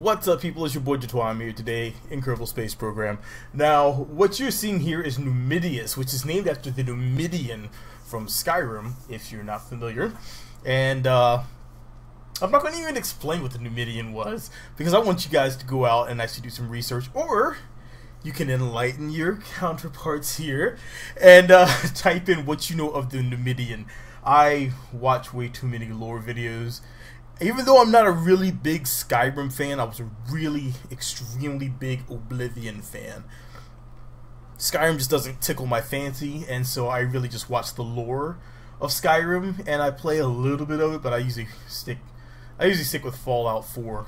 What's up people, it's your boy Jatwaa. I'm here today in Kerbal Space Program. Now, what you're seeing here is Numidius, which is named after the Numidian from Skyrim, if you're not familiar. And, uh, I'm not going to even explain what the Numidian was, because I want you guys to go out and actually do some research, or you can enlighten your counterparts here and uh, type in what you know of the Numidian. I watch way too many lore videos even though I'm not a really big Skyrim fan, I was a really extremely big Oblivion fan. Skyrim just doesn't tickle my fancy, and so I really just watch the lore of Skyrim, and I play a little bit of it, but I usually stick, I usually stick with Fallout 4.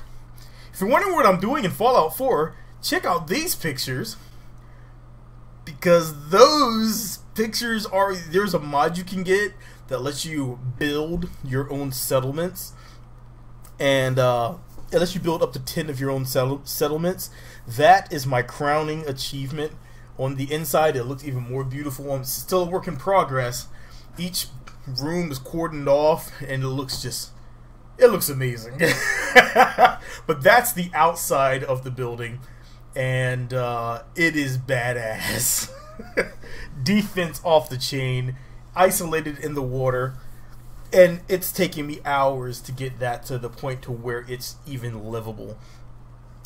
If you're wondering what I'm doing in Fallout 4, check out these pictures, because those pictures are, there's a mod you can get that lets you build your own settlements and uh, unless you build up to 10 of your own settle settlements that is my crowning achievement. On the inside it looks even more beautiful. I'm still a work in progress. Each room is cordoned off and it looks just it looks amazing. But that's the outside of the building and uh, it is badass. Defense off the chain isolated in the water and it's taking me hours to get that to the point to where it's even livable.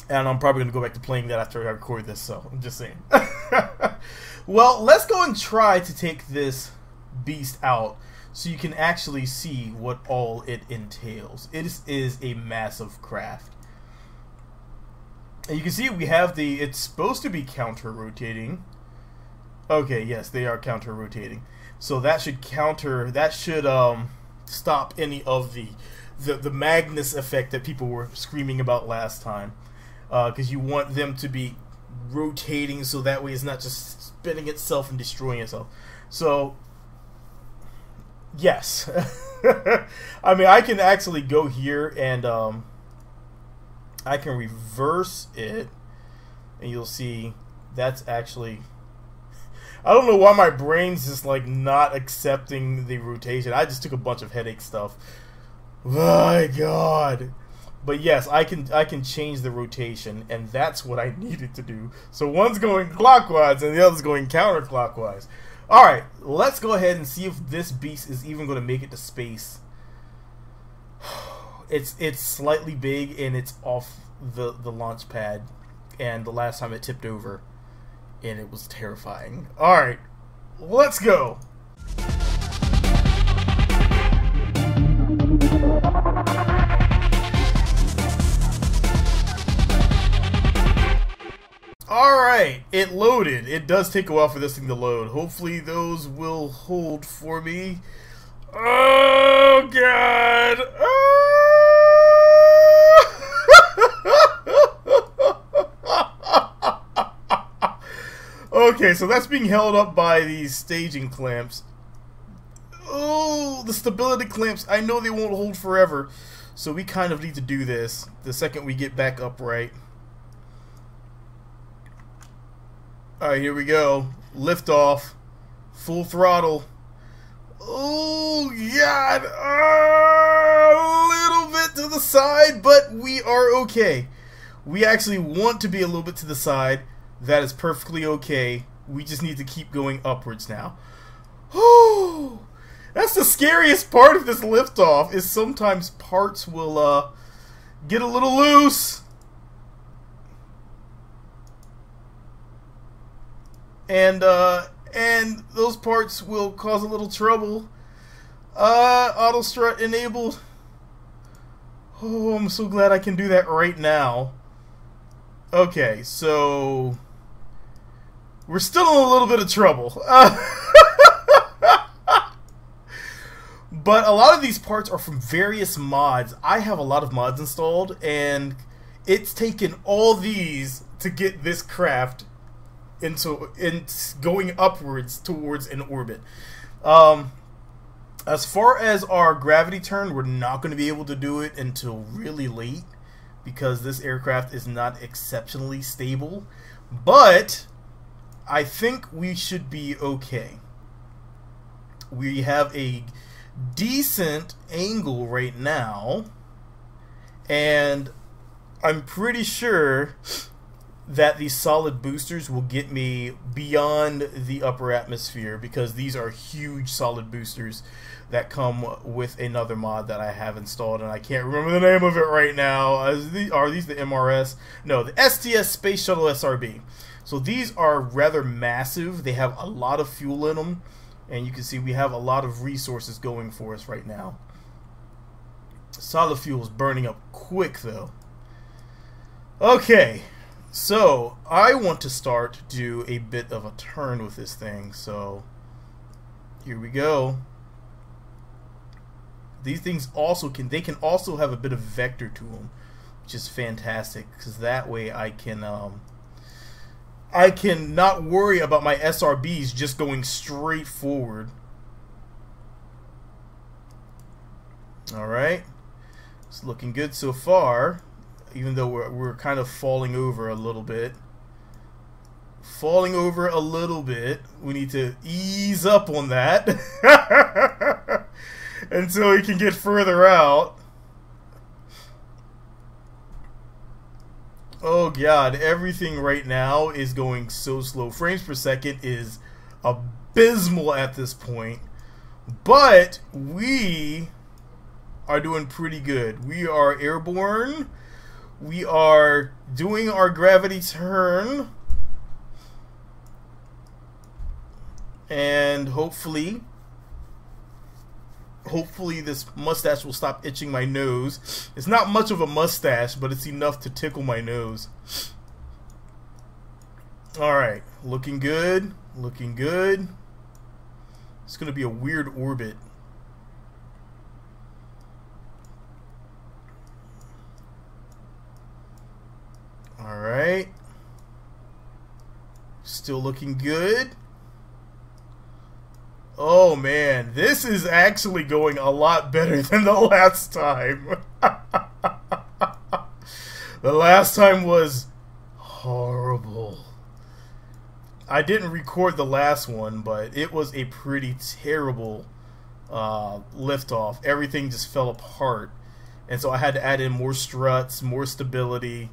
And I'm probably going to go back to playing that after I record this, so I'm just saying. well, let's go and try to take this beast out so you can actually see what all it entails. It is, is a massive craft. And you can see we have the, it's supposed to be counter-rotating. Okay, yes, they are counter-rotating. So that should counter, that should, um, stop any of the the, the Magnus effect that people were screaming about last time. Because uh, you want them to be rotating so that way it's not just spinning itself and destroying itself. So, yes. I mean, I can actually go here and um, I can reverse it, and you'll see that's actually I don't know why my brain's just like not accepting the rotation. I just took a bunch of headache stuff. My God. But yes, I can I can change the rotation, and that's what I needed to do. So one's going clockwise and the other's going counterclockwise. All right, let's go ahead and see if this beast is even going to make it to space. It's it's slightly big and it's off the the launch pad, and the last time it tipped over and it was terrifying. Alright, let's go! Alright, it loaded. It does take a while for this thing to load. Hopefully those will hold for me. Oh, God! Oh. Okay, so that's being held up by these staging clamps. Oh, the stability clamps. I know they won't hold forever. So we kind of need to do this the second we get back upright. Alright, here we go. Lift off. Full throttle. Oh, God. Ah, a little bit to the side, but we are okay. We actually want to be a little bit to the side. That is perfectly okay. We just need to keep going upwards now. Oh, that's the scariest part of this liftoff. Is sometimes parts will uh, get a little loose. And uh, and those parts will cause a little trouble. Uh, auto strut enabled. Oh, I'm so glad I can do that right now. Okay, so we're still in a little bit of trouble. Uh, but a lot of these parts are from various mods. I have a lot of mods installed, and it's taken all these to get this craft into in going upwards towards an orbit. Um, as far as our gravity turn, we're not going to be able to do it until really late because this aircraft is not exceptionally stable. But I think we should be okay. We have a decent angle right now. And I'm pretty sure that these solid boosters will get me beyond the upper atmosphere because these are huge solid boosters that come with another mod that I have installed and I can't remember the name of it right now. Are these the MRS? No, the STS Space Shuttle SRB. So these are rather massive. They have a lot of fuel in them and you can see we have a lot of resources going for us right now. Solid fuel is burning up quick though. Okay, so I want to start to do a bit of a turn with this thing. So here we go. These things also can they can also have a bit of vector to them, which is fantastic because that way I can um, I can not worry about my SRBs just going straight forward. All right, it's looking good so far even though we're, we're kind of falling over a little bit. Falling over a little bit. We need to ease up on that until we can get further out. Oh god, everything right now is going so slow. Frames per second is abysmal at this point. But we are doing pretty good. We are airborne we are doing our gravity turn. And hopefully, hopefully this mustache will stop itching my nose. It's not much of a mustache, but it's enough to tickle my nose. Alright, looking good, looking good. It's going to be a weird orbit. Alright. Still looking good. Oh man, this is actually going a lot better than the last time. the last time was horrible. I didn't record the last one, but it was a pretty terrible uh, liftoff. Everything just fell apart. And so I had to add in more struts, more stability.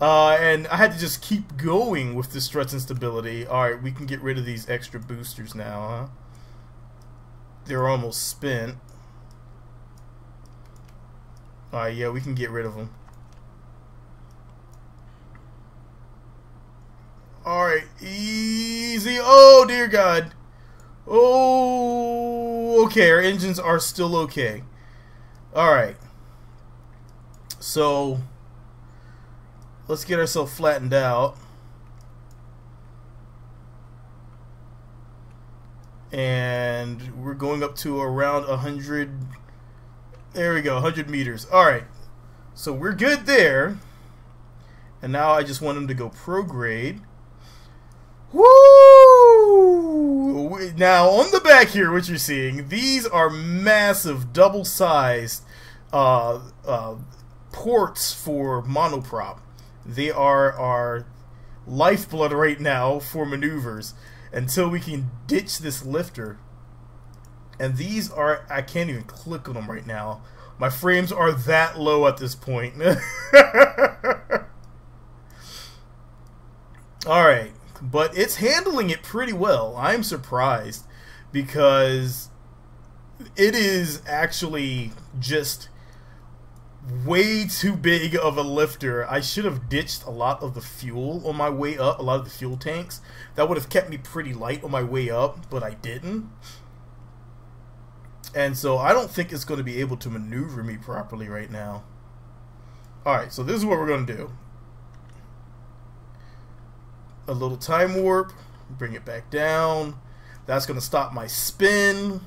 Uh, and I had to just keep going with the struts and stability. Alright, we can get rid of these extra boosters now, huh? They're almost spent. Alright, yeah, we can get rid of them. Alright, easy. Oh, dear God. Oh, okay, our engines are still okay. Alright. So let's get ourselves flattened out. And we're going up to around 100. There we go, 100 meters. All right. So we're good there. And now I just want him to go prograde. Woo! Now, on the back here, what you're seeing, these are massive, double-sized uh, uh, ports for monoprop. They are our lifeblood right now for maneuvers until we can ditch this lifter. And these are, I can't even click on them right now. My frames are that low at this point. Alright, but it's handling it pretty well. I'm surprised because it is actually just way too big of a lifter. I should have ditched a lot of the fuel on my way up, a lot of the fuel tanks. That would have kept me pretty light on my way up, but I didn't. And so I don't think it's going to be able to maneuver me properly right now. Alright, so this is what we're going to do. A little time warp, bring it back down. That's going to stop my spin.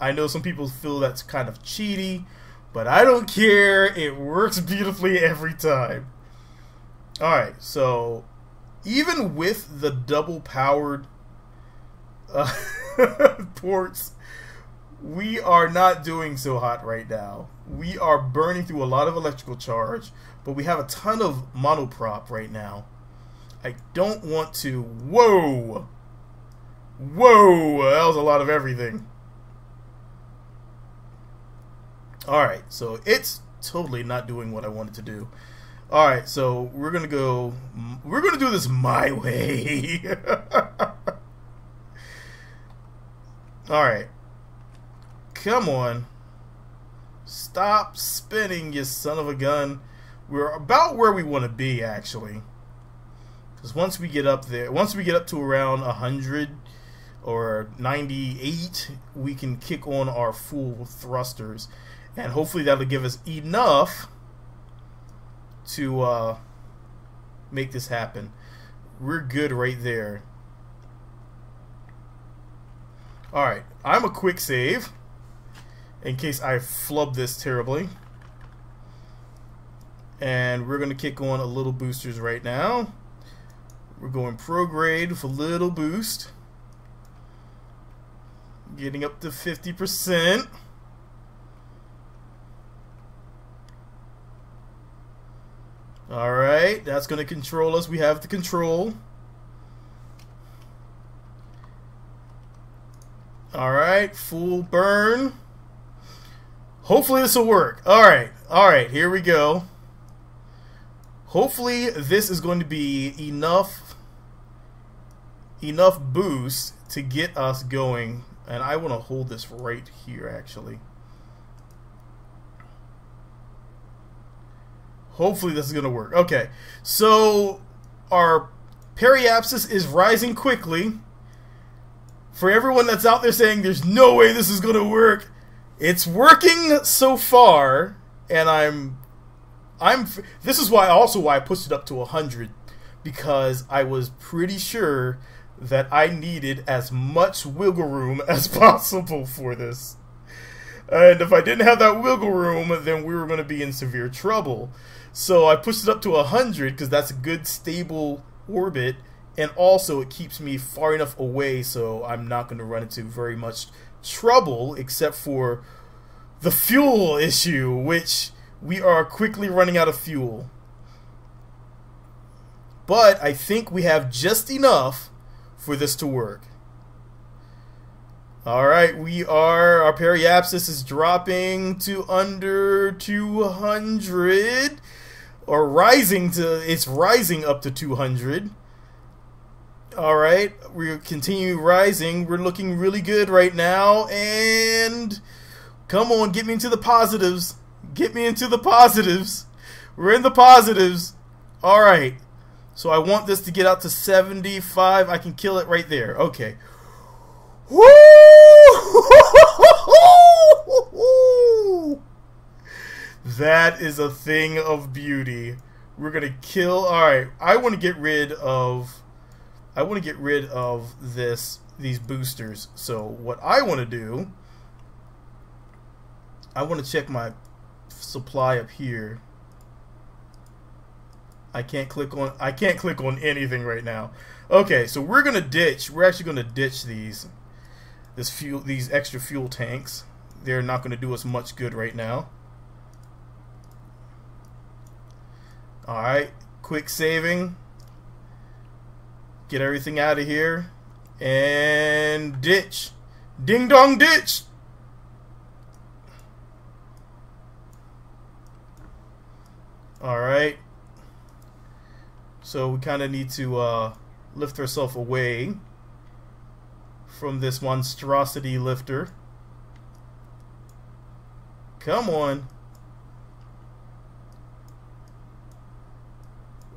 I know some people feel that's kind of cheaty, but I don't care. It works beautifully every time. Alright, so even with the double powered uh, ports, we are not doing so hot right now. We are burning through a lot of electrical charge, but we have a ton of monoprop right now. I don't want to... Whoa! Whoa! That was a lot of everything. Alright, so it's totally not doing what I wanted to do. All right, so we're gonna go. We're gonna do this my way. All right, come on. Stop spinning, you son of a gun. We're about where we want to be, actually. Because once we get up there, once we get up to around 100 or 98, we can kick on our full thrusters. And hopefully that'll give us enough to uh, make this happen. We're good right there. Alright, I'm a quick save in case I flub this terribly. And we're going to kick on a little boosters right now. We're going prograde with a little boost. Getting up to 50%. Alright, that's going to control us. We have the control. Alright, full burn. Hopefully this will work. Alright, alright, here we go. Hopefully this is going to be enough enough boost to get us going. And I want to hold this right here, actually. Hopefully this is going to work. Okay, so our periapsis is rising quickly. For everyone that's out there saying there's no way this is going to work, it's working so far, and I'm, I'm. This is why also why I pushed it up to hundred, because I was pretty sure that I needed as much wiggle room as possible for this. And if I didn't have that wiggle room, then we were going to be in severe trouble. So I pushed it up to 100 because that's a good stable orbit. And also it keeps me far enough away so I'm not going to run into very much trouble except for the fuel issue, which we are quickly running out of fuel. But I think we have just enough for this to work. All right, we are, our periapsis is dropping to under 200 or rising to, it's rising up to 200. All right, we continue rising. We're looking really good right now. And come on, get me into the positives. Get me into the positives. We're in the positives. All right. So I want this to get out to 75. I can kill it right there. Okay. Woo! that is a thing of beauty. We're to kill. All right. I want to get rid of I want to get rid of this these boosters. So what I want to do I want to check my supply up here. I can't click on I can't click on anything right now. Okay, so we're gonna ditch. We're actually gonna ditch these this fuel these extra fuel tanks. They're not gonna do us much good right now. Alright, quick saving. Get everything out of here. And ditch. Ding dong ditch! Alright. So we kind of need to uh, lift ourselves away from this monstrosity lifter. Come on.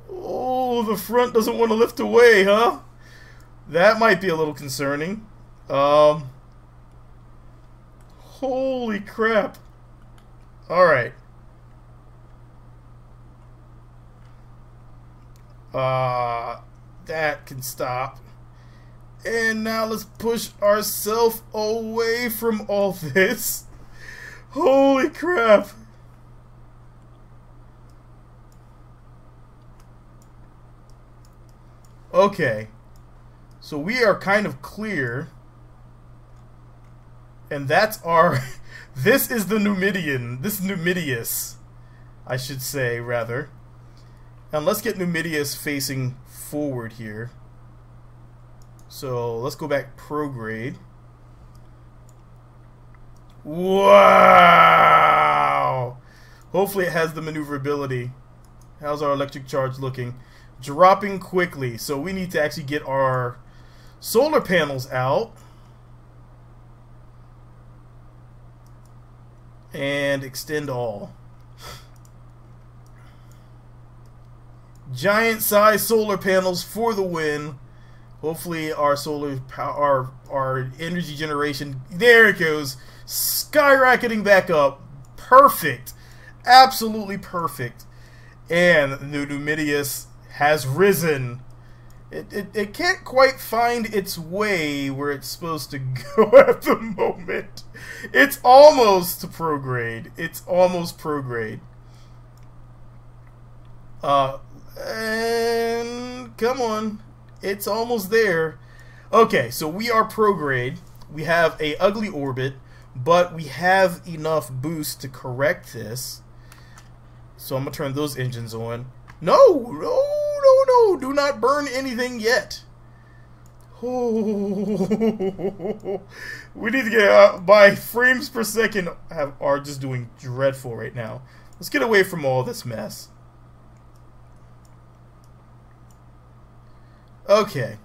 Oh, the front doesn't want to lift away, huh? That might be a little concerning. Um, holy crap. Alright. Uh, that can stop. And now let's push ourselves away from all this. Holy crap. Okay. So we are kind of clear. And that's our... this is the Numidian. This Numidius. I should say, rather. And let's get Numidius facing forward here. So let's go back prograde. Wow! Hopefully it has the maneuverability. How's our electric charge looking? Dropping quickly. So we need to actually get our solar panels out. And extend all. Giant size solar panels for the win. Hopefully our solar power, our, our energy generation, there it goes, skyrocketing back up. Perfect. Absolutely perfect. And the Numidius has risen. It, it, it can't quite find its way where it's supposed to go at the moment. It's almost prograde. It's almost prograde. Uh, and come on. It's almost there. Okay, so we are prograde. We have a ugly orbit, but we have enough boost to correct this. So I'm going to turn those engines on. No, no, no, no. Do not burn anything yet. Oh, we need to get uh, by frames per second have, are just doing dreadful right now. Let's get away from all this mess. Okay.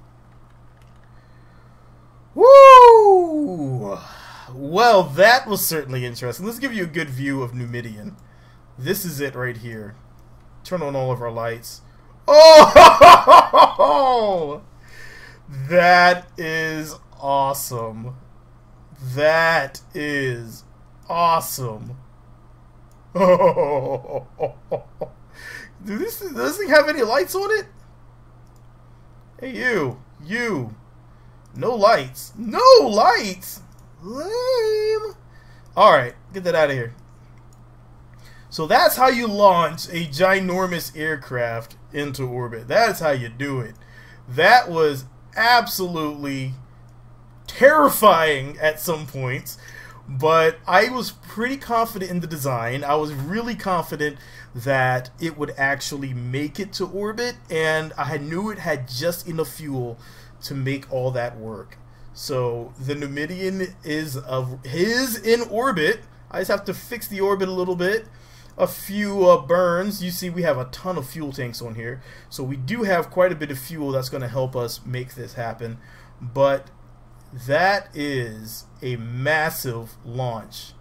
Woo! Well, that was certainly interesting. Let's give you a good view of Numidian. This is it right here. Turn on all of our lights. Oh! That is awesome. That is awesome. Oh! Do this, does this thing have any lights on it? Hey, you. You. No lights. No lights? Lame. Alright, get that out of here. So that's how you launch a ginormous aircraft into orbit. That is how you do it. That was absolutely terrifying at some points, but I was pretty confident in the design. I was really confident that it would actually make it to orbit, and I knew it had just enough fuel to make all that work. So the Numidian is of his in orbit. I just have to fix the orbit a little bit. A few uh, burns. You see, we have a ton of fuel tanks on here, so we do have quite a bit of fuel that's going to help us make this happen. But that is a massive launch,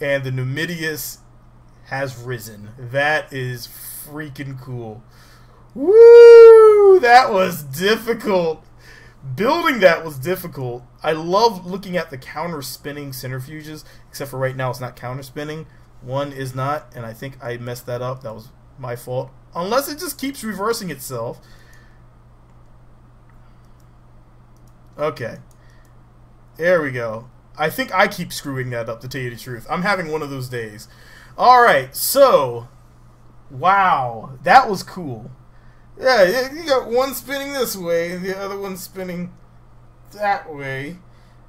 and the Numidius has risen. That is freaking cool. Woo! That was difficult. Building that was difficult. I love looking at the counter spinning centrifuges, except for right now it's not counter spinning. One is not, and I think I messed that up. That was my fault. Unless it just keeps reversing itself. Okay. There we go. I think I keep screwing that up, to tell you the truth. I'm having one of those days. Alright, so, wow, that was cool. Yeah, you got one spinning this way, the other one spinning that way.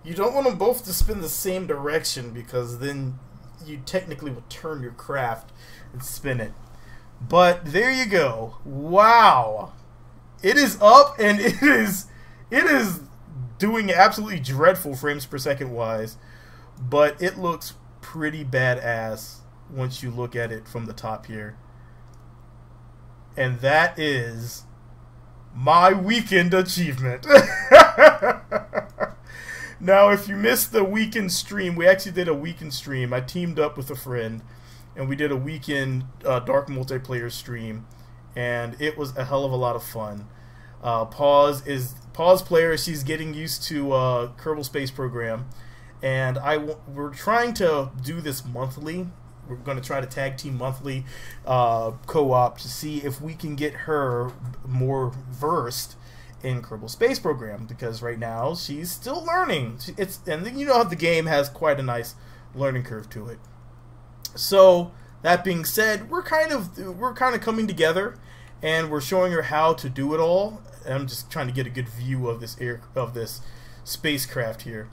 You don't want them both to spin the same direction, because then you technically will turn your craft and spin it. But there you go. Wow. It is up, and it is, it is doing absolutely dreadful frames per second wise, but it looks pretty badass once you look at it from the top here. And that is my weekend achievement. now, if you missed the weekend stream, we actually did a weekend stream. I teamed up with a friend, and we did a weekend uh, dark multiplayer stream, and it was a hell of a lot of fun. Uh, Pause is Pause player. She's getting used to uh, Kerbal Space Program, and I we're trying to do this monthly we're going to try to tag team monthly uh, co-op to see if we can get her more versed in Kerbal Space Program because right now she's still learning. It's and you know how the game has quite a nice learning curve to it. So that being said, we're kind of we're kind of coming together and we're showing her how to do it all. I'm just trying to get a good view of this air of this spacecraft here.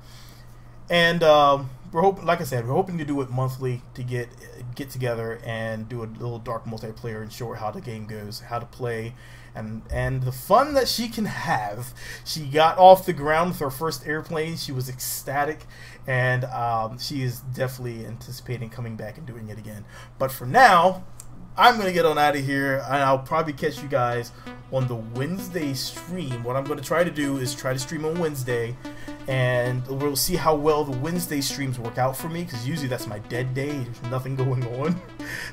And um, we're hoping, like I said, we're hoping to do it monthly to get get together and do a little dark multiplayer and show how the game goes, how to play, and and the fun that she can have. She got off the ground with her first airplane. She was ecstatic, and um, she is definitely anticipating coming back and doing it again. But for now, I'm gonna get on out of here, and I'll probably catch you guys on the Wednesday stream. What I'm gonna try to do is try to stream on Wednesday, and we'll see how well the Wednesday streams work out for me because usually that's my dead day. There's nothing going on,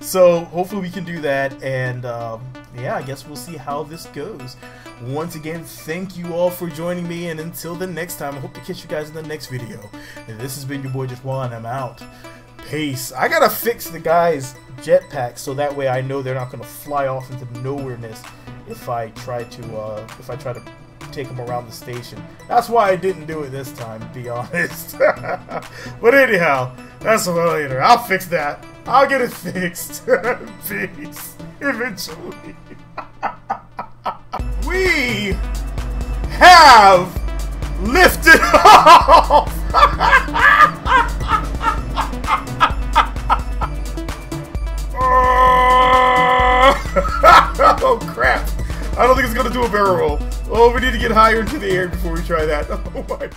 so hopefully we can do that. And um, yeah, I guess we'll see how this goes. Once again, thank you all for joining me, and until the next time, I hope to catch you guys in the next video. And this has been your boy Jatwaa. I'm out. Peace. I gotta fix the guy's jetpack so that way I know they're not gonna fly off into nowhereness if I try to uh, if I try to take them around the station. That's why I didn't do it this time, to be honest. but anyhow, that's later. I'll fix that. I'll get it fixed. Peace. Eventually. we have lifted off. oh crap! I don't think it's gonna do a barrel roll. Oh, we need to get higher into the air before we try that. Oh my god.